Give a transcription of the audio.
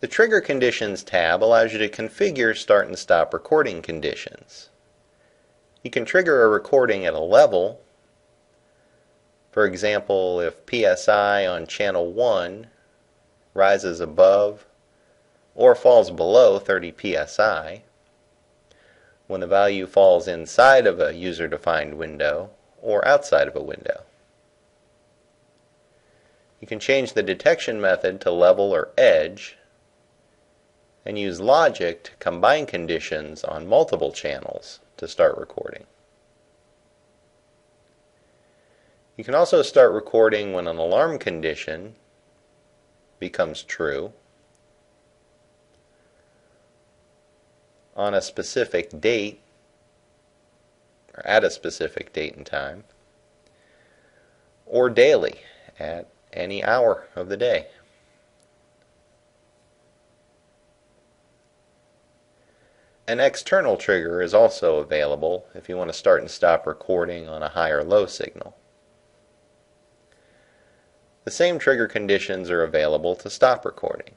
The Trigger Conditions tab allows you to configure start and stop recording conditions. You can trigger a recording at a level. For example, if PSI on channel 1 rises above or falls below 30 psi, when the value falls inside of a user defined window or outside of a window. You can change the detection method to level or edge and use logic to combine conditions on multiple channels to start recording. You can also start recording when an alarm condition becomes true on a specific date or at a specific date and time or daily at any hour of the day. An external trigger is also available if you want to start and stop recording on a high or low signal. The same trigger conditions are available to stop recording.